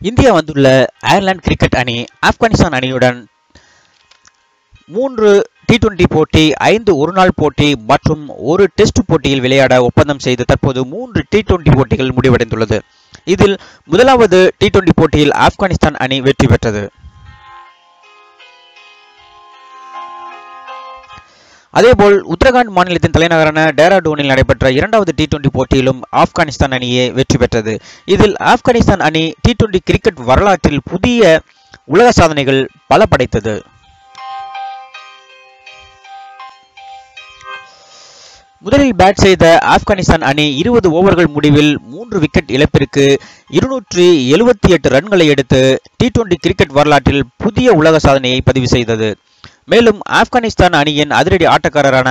India வந்துள்ள Ireland cricket அணி ஆப்கானிஸ்தான் அணியுடன் மூன்று டி டுவெண்டி போட்டி ஐந்து ஒருநாள் போட்டி மற்றும் ஒரு டெஸ்ட் போட்டியில் விளையாட ஒப்பந்தம் செய்து தற்போது மூன்று டி டுவெண்டி போட்டிகள் முடிவடைந்துள்ளது. இதில் முதலாவது டி டுவெண்டி போட்டியில் ஆப்கானிஸ்தான் அணி வெற்றி பெற்றது. அதேபோல் உத்தரகாண்ட் மாநிலத்தின் தலைநகரான டேராடூனில் நடைபெற்ற இரண்டாவது டி டுவெண்டி போட்டியிலும் ஆப்கானிஸ்தான் அணியே வெற்றி பெற்றது. இதில் ஆப்கானிஸ்தான் அணி டி டுவெண்டி கிரிக்கெட் வரலாற்றில் புதிய உலக சாதனைகள் பல படைத்தது முதலில் பேட் செய்த ஆப்கானிஸ்தான் அணி இருபது ஓவர்கள் முடிவில் மூன்று விக்கெட் இழப்பிற்கு இருநூற்றி எழுபத்தி எட்டு ரன்களை எடுத்து டி டுவெண்டி கிரிக்கெட் வரலாற்றில் புதிய உலக சாதனையை பதிவு செய்தது. மேலும் ஆப்கானிஸ்தான் அணியின் அதிரடி ஆட்டக்காரரான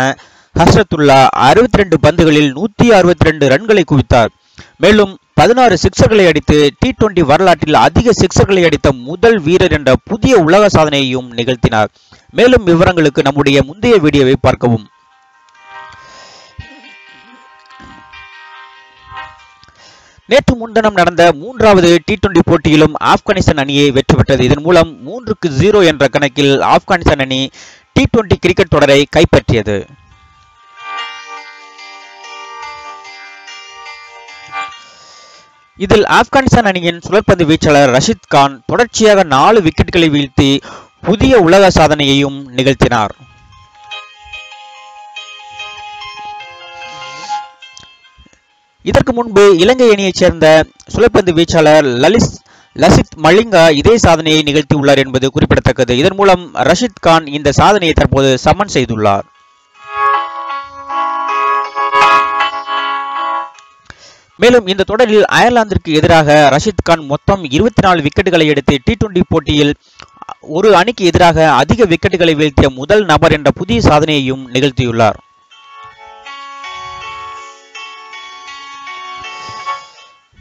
ஹஸ்ரத்துல்லா அறுபத்தி ரெண்டு பந்துகளில் நூற்றி அறுபத்தி ரெண்டு ரன்களை குவித்தார். மேலும் பதினாறு சிக்சர்களை அடித்து டி டுவெண்டி வரலாற்றில் அதிக சிக்சர்களை அடித்த முதல் வீரர் என்ற புதிய உலக சாதனையையும் நிகழ்த்தினார். மேலும் விவரங்களுக்கு நம்முடைய முந்தைய வீடியோவை பார்க்கவும். நேற்று முன்தினம் நடந்த மூன்றாவது டி டுவெண்டி போட்டியிலும் ஆப்கானிஸ்தான் அணியை வெற்றி பெற்றது. இதன் மூலம் மூன்றுக்கு ஜீரோ என்ற கணக்கில் ஆப்கானிஸ்தான் அணி டி டுவெண்டி கிரிக்கெட் தொடரை கைப்பற்றியது. இதில் ஆப்கானிஸ்தான் அணியின் சுழற்பந்து வீச்சாளர் ரஷித் கான் தொடர்ச்சியாக நாலு விக்கெட்டுகளை வீழ்த்தி புதிய உலக சாதனையையும் நிகழ்த்தினார். இதற்கு முன்பு இலங்கை அணியைச் சேர்ந்த சுழற்பந்து வீச்சாளர் லலித் லசித் மலிங்கா இதே சாதனையை நிகழ்த்தியுள்ளார் என்பது குறிப்பிடத்தக்கது. இதன் மூலம் ரஷித் கான் இந்த சாதனையை தற்போது சமன் செய்துள்ளார். மேலும் இந்த தொடரில் அயர்லாந்திற்கு எதிராக ரஷித் கான் மொத்தம் இருபத்தி நாலு விக்கெட்டுகளை எடுத்து டி டுவெண்டி போட்டியில் ஒரு அணிக்கு எதிராக அதிக விக்கெட்டுகளை வீழ்த்திய முதல் நபர் என்ற புதிய சாதனையையும் நிகழ்த்தியுள்ளார்.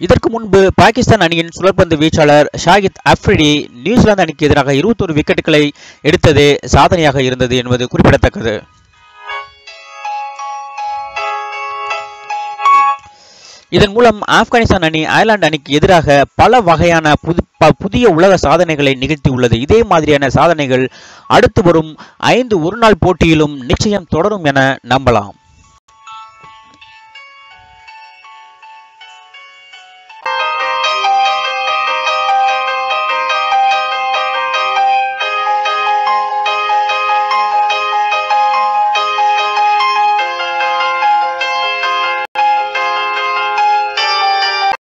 இதற்கு முன்பு பாகிஸ்தான் அணியின் சுழற்பந்து வீச்சாளர் ஷாகித் அப்ரிடி நியூசிலாந்து அணிக்கு எதிராக இருபத்தொரு விக்கெட்டுகளை எடுத்ததே சாதனையாக இருந்தது என்பது குறிப்பிடத்தக்கது. இதன் மூலம் ஆப்கானிஸ்தான் அணி அயர்லாந்து அணிக்கு எதிராக பல வகையான புது புதிய உலக சாதனைகளை நிகழ்த்தியுள்ளது. இதே மாதிரியான சாதனைகள் அடுத்து வரும் ஐந்து ஒருநாள் போட்டியிலும் நிச்சயம் தொடரும் என நம்பலாம்.